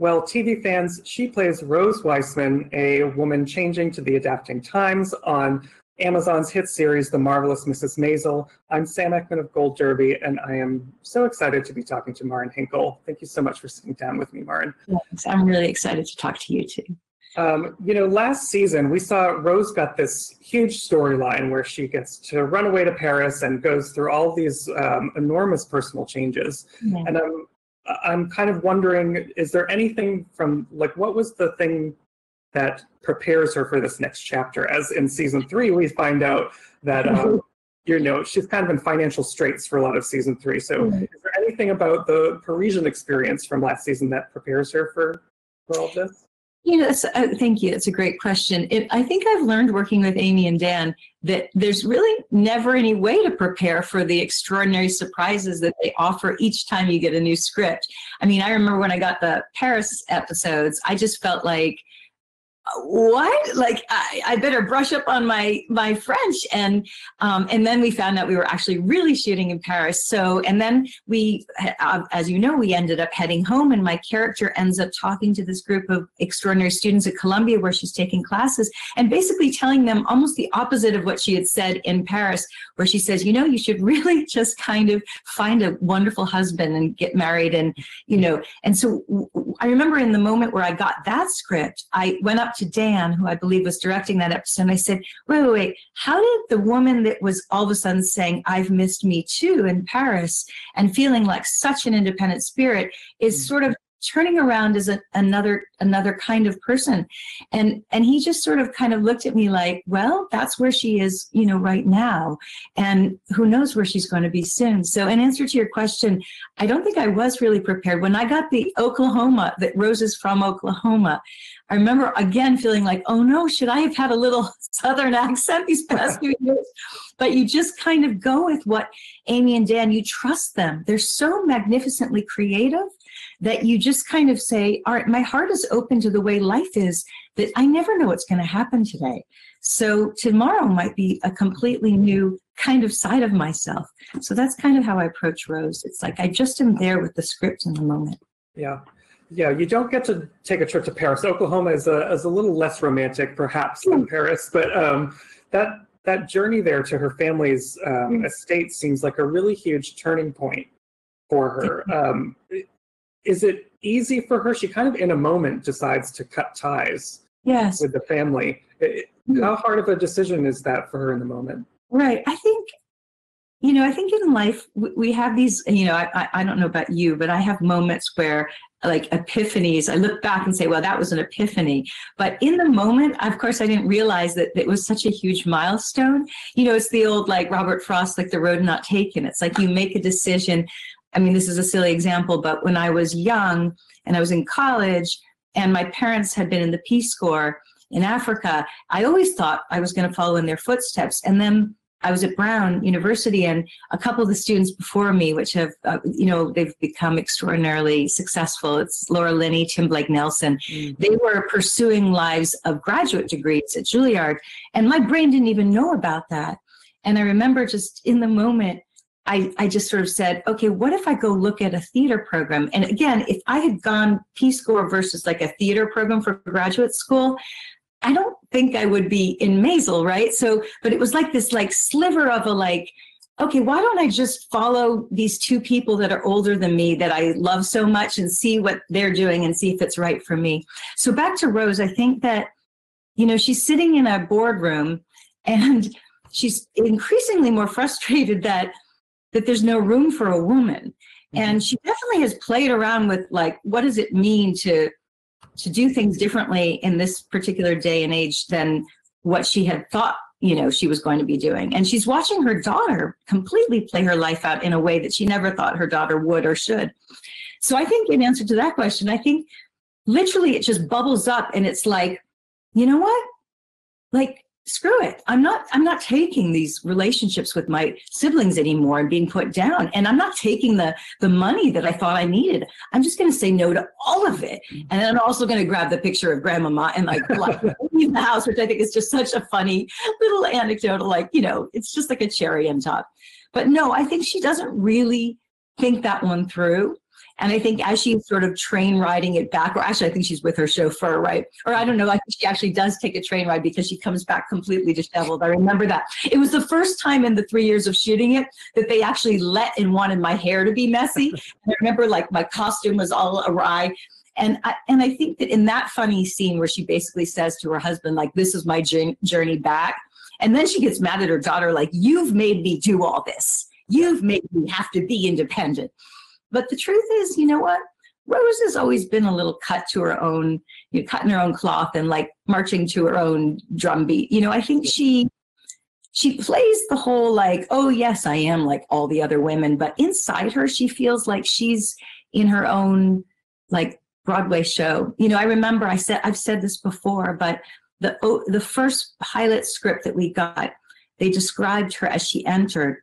Well, TV fans, she plays Rose Weissman, a woman changing to the adapting times on Amazon's hit series, The Marvelous Mrs. Maisel. I'm Sam Eckmann of Gold Derby, and I am so excited to be talking to Marin Hinkle. Thank you so much for sitting down with me, Marin. Yes, I'm really excited to talk to you too. Um, you know, last season we saw Rose got this huge storyline where she gets to run away to Paris and goes through all these um, enormous personal changes. Yeah. And I'm, I'm kind of wondering, is there anything from like what was the thing that prepares her for this next chapter? As in season three, we find out that. Um, you know, she's kind of in financial straits for a lot of season three. So, mm-hmm. is there anything about the Parisian experience from last season that prepares her for, for all this? You know, uh, thank you. That's a great question. It, I think I've learned working with Amy and Dan that there's really never any way to prepare for the extraordinary surprises that they offer each time you get a new script. I mean, I remember when I got the Paris episodes, I just felt like what? Like I, I, better brush up on my my french. And um, and then we found out we were actually really shooting in paris. So and then we uh, as you know we ended up heading home and my character ends up talking to this group of extraordinary students at columbia where she's taking classes and basically telling them almost the opposite of what she had said in paris where she says you know you should really just kind of find a wonderful husband and get married. And you know and so i remember in the moment where i got that script i went up to Dan, who I believe was directing that episode, and I said, wait, wait, wait, how did the woman that was all of a sudden saying, I've missed me too in Paris and feeling like such an independent spirit is mm. sort of turning around as a, another another kind of person. And and he just sort of kind of looked at me like well that's where she is you know right now. And who knows where she's going to be soon. So in answer to your question i don't think i was really prepared. When i got the oklahoma that roses from oklahoma i remember again feeling like oh no should i have had a little southern accent these past few years? But you just kind of go with what amy and dan you trust them. They're so magnificently creative that you just kind of say, all right, my heart is open to the way life is, that I never know what's going to happen today. So tomorrow might be a completely new kind of side of myself. So that's kind of how I approach Rose. It's like I just am there with the script in the moment. Yeah. Yeah, you don't get to take a trip to Paris. Oklahoma is a, is a little less romantic, perhaps, than Paris, but um, that that journey there to her family's um, mm. estate seems like a really huge turning point for her. Um, is it easy for her? She kind of in a moment decides to cut ties yes. with the family. Mm-hmm. How hard of a decision is that for her in the moment? Right. I think, you know, I think in life we have these, you know, I, I don't know about you, but I have moments where like epiphanies, I look back and say, well, that was an epiphany. But in the moment, of course, I didn't realize that it was such a huge milestone. You know, it's the old like Robert Frost, like the road not taken. It's like you make a decision I mean, this is a silly example, but when I was young and I was in college and my parents had been in the Peace Corps in Africa, I always thought I was going to follow in their footsteps. And then I was at Brown University, and a couple of the students before me, which have, uh, you know, they've become extraordinarily successful. It's Laura Linney, Tim Blake Nelson. Mm-hmm. They were pursuing lives of graduate degrees at Juilliard, and my brain didn't even know about that. And I remember just in the moment I, I just sort of said, okay, what if I go look at a theater program? And again, if I had gone Peace Corps versus like a theater program for graduate school, I don't think I would be in Maisel, right? So, but it was like this like sliver of a like, okay, why don't I just follow these two people that are older than me that I love so much and see what they're doing and see if it's right for me. So back to Rose, I think that, you know, she's sitting in a boardroom and she's increasingly more frustrated that that there's no room for a woman. Mm-hmm. And she definitely has played around with like, what does it mean to to do things differently in this particular day and age than what she had thought you know she was going to be doing and she's watching her daughter completely play her life out in a way that she never thought her daughter would or should so i think in answer to that question i think literally it just bubbles up and it's like you know what like screw it. I'm not i'm not taking these relationships with my siblings anymore and being put down. And i'm not taking the the money that i thought i needed. I'm just going to say no to all of it. Mm-hmm. and then i'm also going to grab the picture of grandmama and like, leave the house which i think is just such a funny little anecdote like you know it's just like a cherry on top. But no i think she doesn't really think that one through And I think as she's sort of train riding it back, or actually, I think she's with her chauffeur, right? Or I don't know, I think she actually does take a train ride because she comes back completely disheveled. I remember that. It was the first time in the three years of shooting it that they actually let and wanted my hair to be messy. And I remember like my costume was all awry. And I, and I think that in that funny scene where she basically says to her husband, like, this is my journey back. And then she gets mad at her daughter, like, you've made me do all this. You've made me have to be independent. But the truth is, you know what? Rose has always been a little cut to her own, you know, cutting her own cloth and like marching to her own drum beat. You know, I think she she plays the whole like, oh yes, I am like all the other women, but inside her, she feels like she's in her own like Broadway show. You know, I remember I said I've said this before, but the oh, the first pilot script that we got, they described her as she entered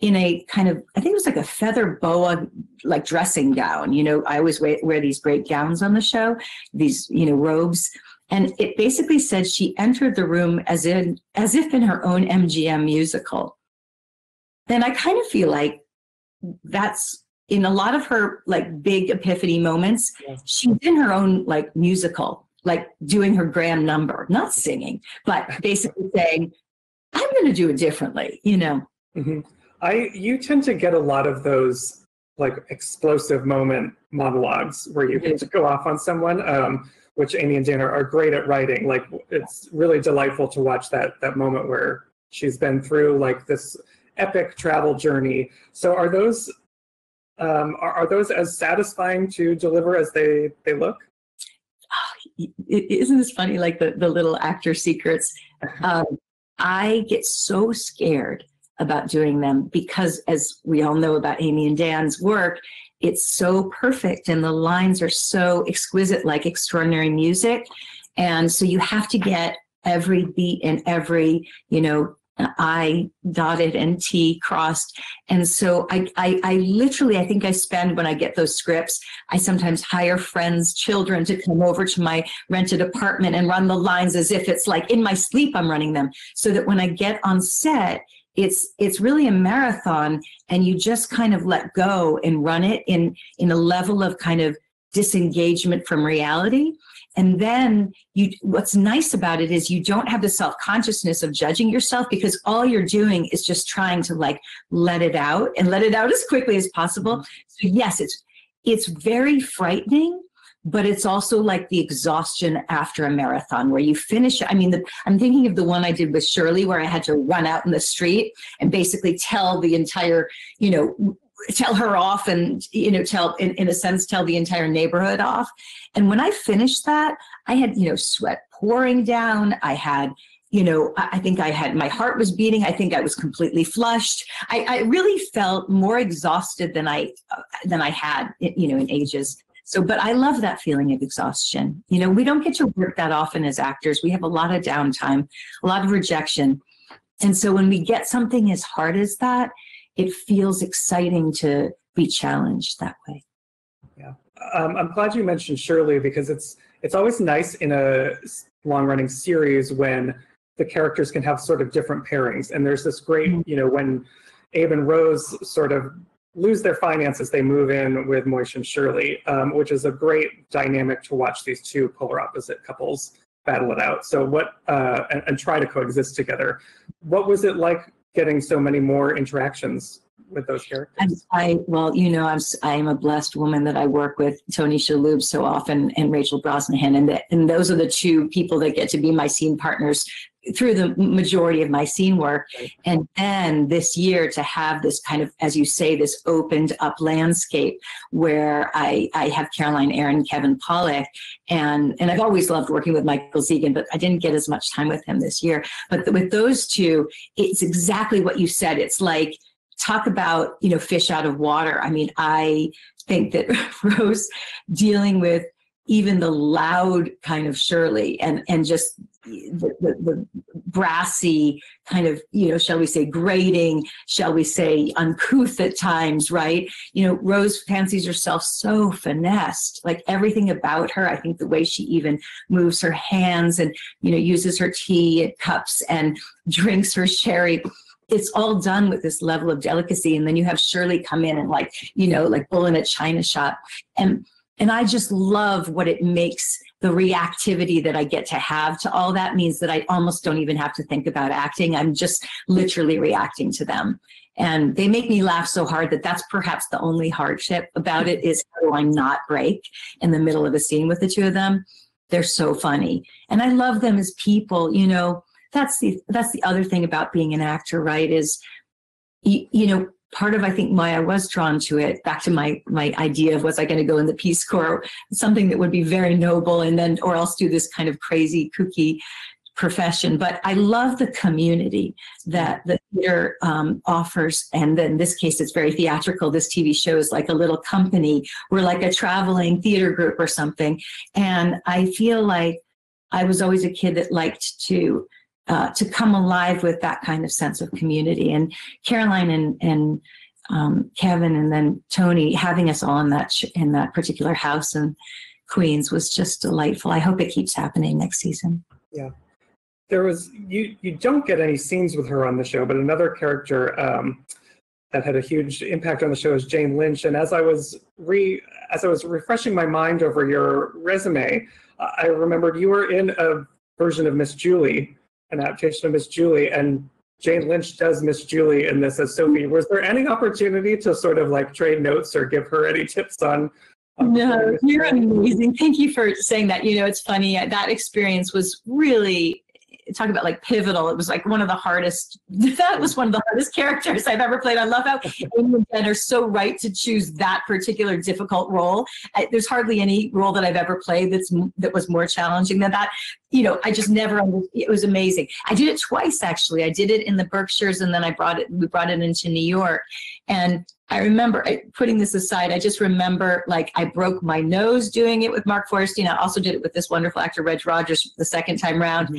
in a kind of I think it was like a feather boa like dressing gown. You know, I always wear, wear these great gowns on the show, these you know robes, and it basically said she entered the room as in as if in her own MGM musical. Then I kind of feel like that's in a lot of her like big epiphany moments. Yeah. She's in her own like musical, like doing her grand number, not singing, but basically saying, "I'm going to do it differently," you know. Mm-hmm. I you tend to get a lot of those like explosive moment monologues where you get to go off on someone, um, which Amy and Dan are, are great at writing. Like it's really delightful to watch that that moment where she's been through like this epic travel journey. So are those um, are, are those as satisfying to deliver as they they look? Oh, isn't this funny? Like the the little actor secrets. Um, I get so scared about doing them because, as we all know about Amy and Dan's work, it's so perfect and the lines are so exquisite, like extraordinary music. And so you have to get every beat and every, you know, I dotted and T crossed. And so I, I, I, literally, I think I spend when I get those scripts, I sometimes hire friends, children to come over to my rented apartment and run the lines as if it's like in my sleep, I'm running them so that when I get on set, it's it's really a marathon and you just kind of let go and run it in in a level of kind of disengagement from reality and then you what's nice about it is you don't have the self-consciousness of judging yourself because all you're doing is just trying to like let it out and let it out as quickly as possible mm-hmm. so yes it's it's very frightening but it's also like the exhaustion after a marathon where you finish. I mean, the, I'm thinking of the one I did with Shirley where I had to run out in the street and basically tell the entire, you know, tell her off and you know tell in, in a sense tell the entire neighborhood off. And when i finished that i had you know sweat pouring down. I had you know i think i had my heart was beating. I think i was completely flushed. I, I really felt more exhausted than i than i had you know in ages so, but I love that feeling of exhaustion. You know, we don't get to work that often as actors. We have a lot of downtime, a lot of rejection. And so when we get something as hard as that, it feels exciting to be challenged that way. Yeah. Um, I'm glad you mentioned Shirley because it's it's always nice in a long running series when the characters can have sort of different pairings. And there's this great, mm-hmm. you know, when Abe and Rose sort of lose their finances, they move in with Moish and Shirley, um, which is a great dynamic to watch these two polar opposite couples battle it out. So what uh, and, and, try to coexist together. What was it like getting so many more interactions with those characters? I well, you know, I'm I am a blessed woman that I work with Tony Shalhoub so often and Rachel Brosnahan, and that and those are the two people that get to be my scene partners through the majority of my scene work. And then this year to have this kind of, as you say, this opened up landscape where I, I have Caroline Aaron, Kevin Pollak, and, and I've always loved working with Michael Zegan, but I didn't get as much time with him this year. But with those two, it's exactly what you said. It's like, talk about, you know, fish out of water. I mean, I think that Rose dealing with even the loud kind of Shirley and and just the, the, the, brassy kind of you know shall we say grating shall we say uncouth at times right you know rose fancies herself so finessed like everything about her i think the way she even moves her hands and you know uses her tea cups and drinks her sherry it's all done with this level of delicacy. And then you have Shirley come in and like, you know, like bull in a china shop. And and I just love what it makes the reactivity that I get to have to all that means that I almost don't even have to think about acting. I'm just literally reacting to them. And they make me laugh so hard that that's perhaps the only hardship about it is how do I not break in the middle of a scene with the two of them? They're so funny. And I love them as people, you know. That's the that's the other thing about being an actor, right? Is you, you know, part of I think why I was drawn to it, back to my my idea of was I going to go in the Peace Corps, something that would be very noble, and then or else do this kind of crazy kooky profession. But I love the community that the theater um, offers, and then in this case, it's very theatrical. This TV show is like a little company. We're like a traveling theater group or something, and I feel like I was always a kid that liked to uh, to come alive with that kind of sense of community. And Caroline and and um, Kevin and then Tony having us all in that sh- in that particular house in Queens was just delightful. I hope it keeps happening next season. Yeah, there was you you don't get any scenes with her on the show, but another character. Um, that had a huge impact on the show is Jane Lynch. And as I was re as I was refreshing my mind over your resume, I remembered you were in a version of Miss Julie an adaptation of Miss Julie, and Jane Lynch does Miss Julie in this as Sophie. Was there any opportunity to sort of like trade notes or give her any tips on? no, you're amazing. Thank you for saying that. You know, it's funny. That experience was really talk about like pivotal. It was like one of the hardest. That was one of the hardest characters I've ever played. I love how Amy and are so right to choose that particular difficult role. I, there's hardly any role that I've ever played that's that was more challenging than that. You know, I just never. It was amazing. I did it twice actually. I did it in the Berkshires, and then I brought it. We brought it into New York, and I remember putting this aside. I just remember like I broke my nose doing it with Mark Feuerstein. I also did it with this wonderful actor Reg Rogers the second time round. Mm-hmm.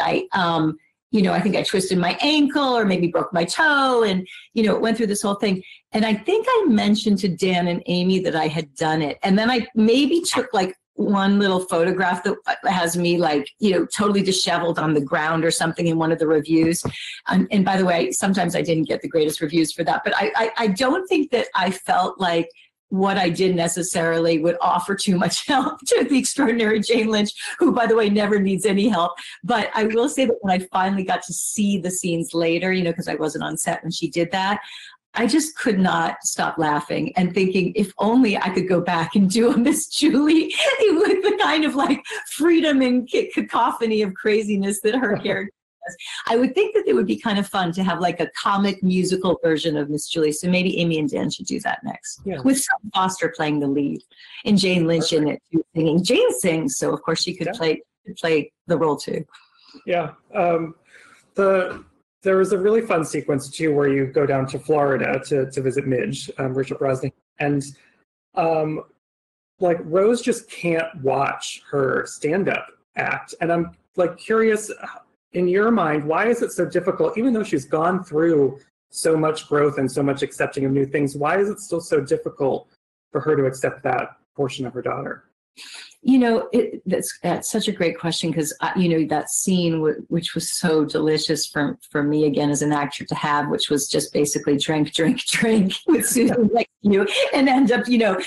I, um, you know, I think I twisted my ankle or maybe broke my toe, and you know, it went through this whole thing. And I think I mentioned to Dan and Amy that I had done it, and then I maybe took like one little photograph that has me like you know totally disheveled on the ground or something in one of the reviews and, and by the way sometimes i didn't get the greatest reviews for that but I, I, I don't think that i felt like what I did necessarily would offer too much help to the extraordinary Jane Lynch, who, by the way, never needs any help. But I will say that when I finally got to see the scenes later, you know, because I wasn't on set when she did that, I just could not stop laughing and thinking, if only I could go back and do a Miss Julie with the kind of like freedom and cacophony of craziness that her character. I would think that it would be kind of fun to have like a comic musical version of Miss Julie. So maybe Amy and Dan should do that next yeah. with Sam Foster playing the lead and Jane Lynch Perfect. in it too, singing. Jane sings, so of course she could yeah. play play the role too. Yeah. Um, the there was a really fun sequence too where you go down to Florida to, to visit Midge, um, Rachel Brosnahan, and um, like Rose just can't watch her stand-up act, and I'm like curious, in your mind, why is it so difficult? Even though she's gone through so much growth and so much accepting of new things, why is it still so difficult for her to accept that portion of her daughter? You know, it, that's that's such a great question because you know that scene w- which was so delicious for for me again as an actor to have, which was just basically drink, drink, drink with Susan like you, and end up you know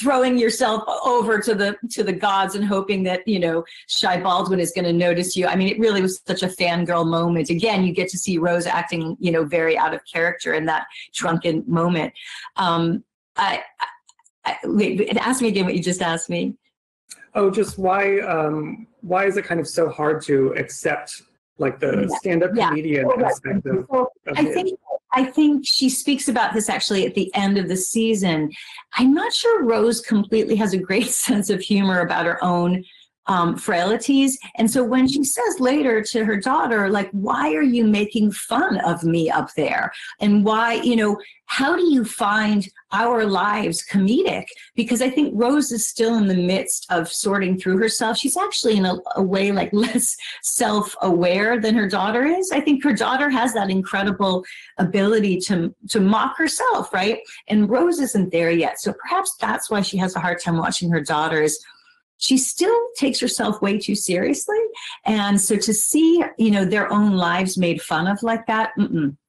throwing yourself over to the to the gods and hoping that you know Shy Baldwin is going to notice you. I mean, it really was such a fangirl moment. Again, you get to see Rose acting you know very out of character in that drunken moment. Um, I, I, wait, ask me again what you just asked me. Oh, just why um, why is it kind of so hard to accept like the yeah. stand-up yeah. comedian well, aspect of, of I think I think she speaks about this actually at the end of the season. I'm not sure Rose completely has a great sense of humor about her own um, frailties. And so when she says later to her daughter, like, why are you making fun of me up there? And why, you know, how do you find our lives comedic? Because I think Rose is still in the midst of sorting through herself. She's actually in a, a way like less self aware than her daughter is. I think her daughter has that incredible ability to, to mock herself, right? And Rose isn't there yet. So perhaps that's why she has a hard time watching her daughters she still takes herself way too seriously. And so to see, you know, their own lives made fun of like that,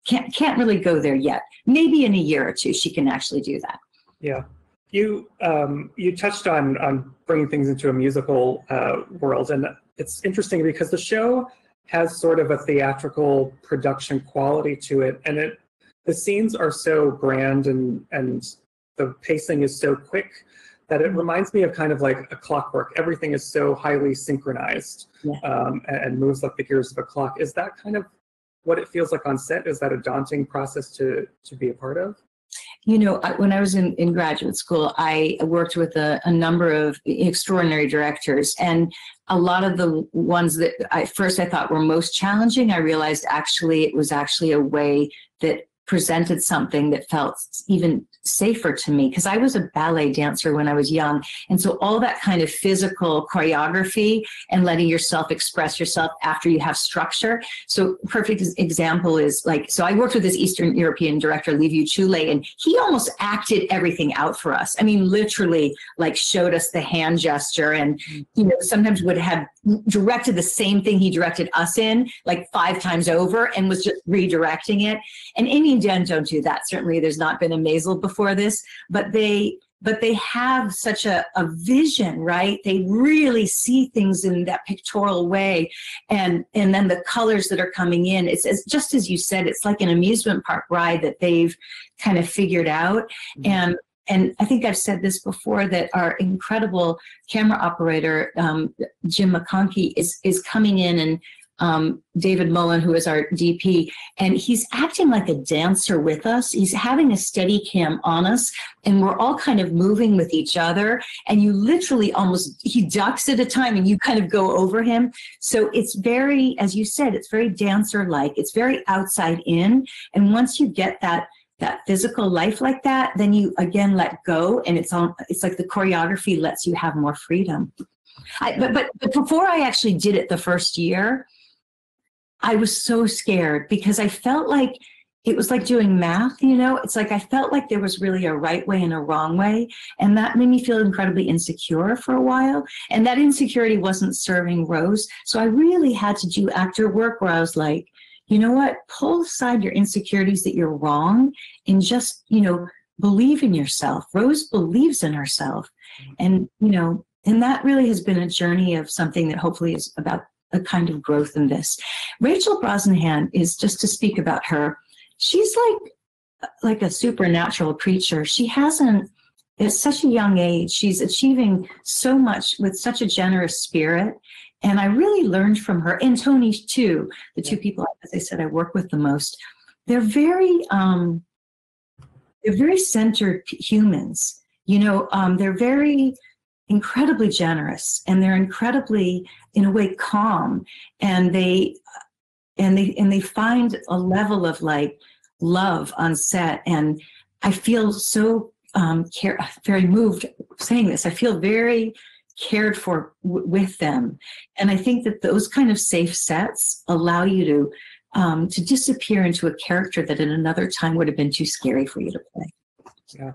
can't can't really go there yet. Maybe in a year or two, she can actually do that. Yeah. You um, you touched on on bringing things into a musical uh, world, and it's interesting because the show has sort of a theatrical production quality to it, and it the scenes are so grand and and the pacing is so quick that it reminds me of kind of like a clockwork. Everything is so highly synchronized yeah. um, and, moves like the gears of a clock. Is that kind of what it feels like on set? Is that a daunting process to to be a part of? You know, when I was in, in graduate school, I worked with a, a number of extraordinary directors, and a lot of the ones that I first I thought were most challenging, I realized actually it was actually a way that presented something that felt even safer to me because I was a ballet dancer when I was young. And so all that kind of physical choreography and letting yourself express yourself after you have structure. So perfect example is like, so I worked with this Eastern European director, Liviu Ciulei, and he almost acted everything out for us. I mean, literally like showed us the hand gesture and, mm-hmm. you know, sometimes would have directed the same thing he directed us in like five times over and was just redirecting it. And Amy Jen don't do that. Certainly there's not been a Maisel before this, but they but they have such a, a vision, right? They really see things in that pictorial way. And and then the colors that are coming in, it's, it's just as you said, it's like an amusement park ride that they've kind of figured out. Mm-hmm. And and I think I've said this before that our incredible camera operator um, Jim McConkey is is coming in and um, David Mullen, who is our DP, and he's acting like a dancer with us. He's having a steady cam on us, and we're all kind of moving with each other. And you literally almost, he ducks at a time and you kind of go over him. So it's very, as you said, it's very dancer like, it's very outside in. And once you get that, that physical life like that, then you again let go, and it's on. It's like the choreography lets you have more freedom. I, but, but but before I actually did it the first year, I was so scared because I felt like it was like doing math, you know? It's like I felt like there was really a right way and a wrong way. And that made me feel incredibly insecure for a while. And that insecurity wasn't serving Rose. So I really had to do actor work where I was like, you know what? Pull aside your insecurities that you're wrong and just, you know, believe in yourself. Rose believes in herself. Mm-hmm. And, you know, and that really has been a journey of something that hopefully is about a kind of growth in this. Rachel Brosnahan is just to speak about her. She's like like a supernatural creature. She hasn't at such a young age. She's achieving so much with such a generous spirit. And I really learned from her and Tony too, the two people, as I said, I work with the most. They're very, um, they're very centered humans. You know, um, they're very incredibly generous and they're incredibly, in a way, calm. And they, and they, and they find a level of like love on set. And I feel so um, care, very moved saying this. I feel very cared for w- with them. And I think that those kind of safe sets allow you to um, to disappear into a character that in another time would have been too scary for you to play. Yeah.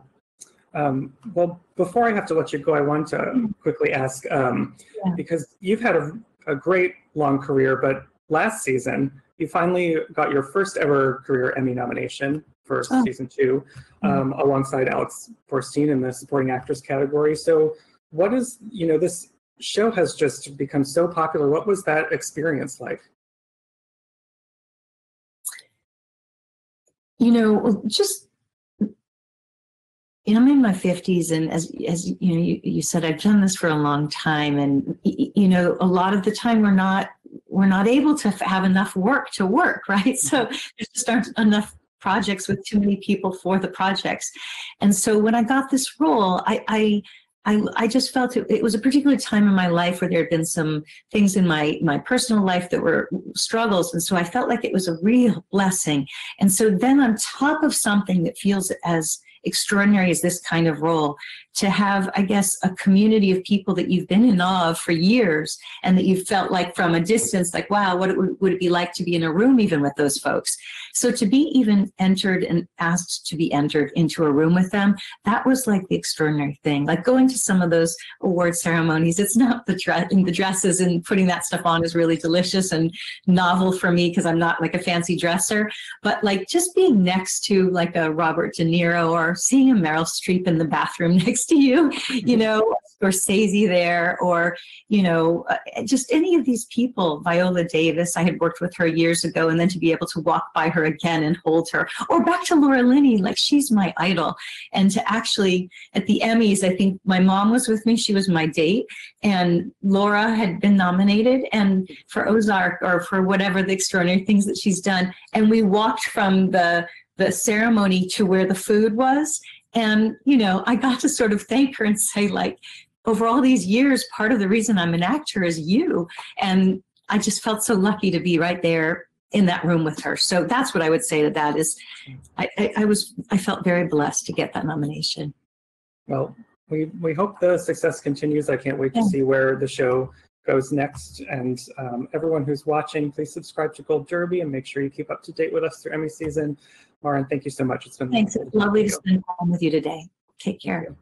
Um, well, before I have to let you go, I want to quickly ask um, yeah. because you've had a, a great long career, but last season you finally got your first ever career Emmy nomination for oh. season two, um, mm-hmm. alongside Alex Borstein in the supporting actress category. So what is you know this show has just become so popular what was that experience like you know just you know, I'm in my 50s, and as as you know, you, you said I've done this for a long time, and you know, a lot of the time we're not we're not able to have enough work to work, right? So there just aren't enough projects with too many people for the projects, and so when I got this role, I, I I, I just felt it, it was a particular time in my life where there had been some things in my, my personal life that were struggles. And so I felt like it was a real blessing. And so then on top of something that feels as extraordinary is this kind of role to have, I guess, a community of people that you've been in awe of for years and that you felt like from a distance, like, wow, what it would, would it be like to be in a room even with those folks? So to be even entered and asked to be entered into a room with them, that was like the extraordinary thing. Like going to some of those award ceremonies, it's not the dress and the dresses and putting that stuff on is really delicious and novel for me because I'm not like a fancy dresser, but like just being next to like a Robert De Niro or seeing a Meryl Streep in the bathroom next to you, you know, or Scorsese there, or, you know, uh, just any of these people, Viola Davis, I had worked with her years ago, and then to be able to walk by her again and hold her, or back to Laura Linney, like she's my idol. And to actually, at the Emmys, I think my mom was with me, she was my date, and Laura had been nominated and for Ozark or for whatever the extraordinary things that she's done. And we walked from the the ceremony to where the food was and, you know, I got to sort of thank her and say, like, over all these years, part of the reason I'm an actor is you. And I just felt so lucky to be right there in that room with her. So that's what I would say to that is I, I, I was I felt very blessed to get that nomination. Well, we we hope the success continues. I can't wait to see where the show goes next. And um, everyone who's watching, please subscribe to Gold Derby and make sure you keep up to date with us through Emmy season. Marin, thank you so much. It's been thanks. It's lovely to spend time with you today. Take care.